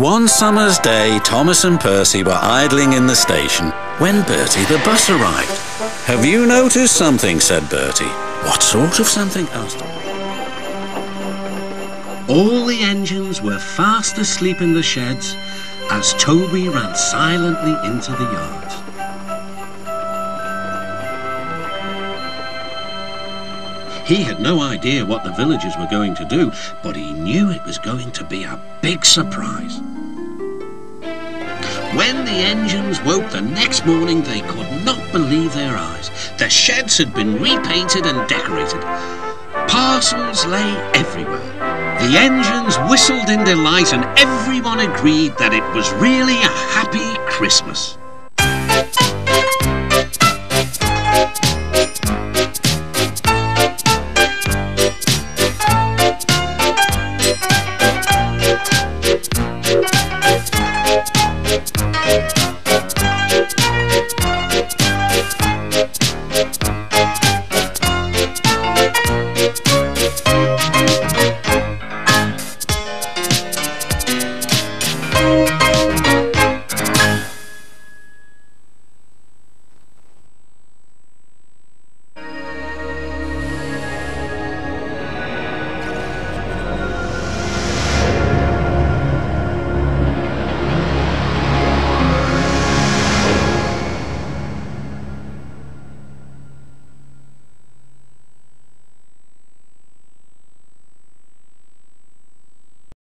One summer's day, Thomas and Percy were idling in the station when Bertie the bus arrived. Have you noticed something? said Bertie. What sort of something? asked All the engines were fast asleep in the sheds as Toby ran silently into the yard. He had no idea what the villagers were going to do, but he knew it was going to be a big surprise. When the engines woke the next morning, they could not believe their eyes. The sheds had been repainted and decorated. Parcels lay everywhere. The engines whistled in delight, and everyone agreed that it was really a happy Christmas.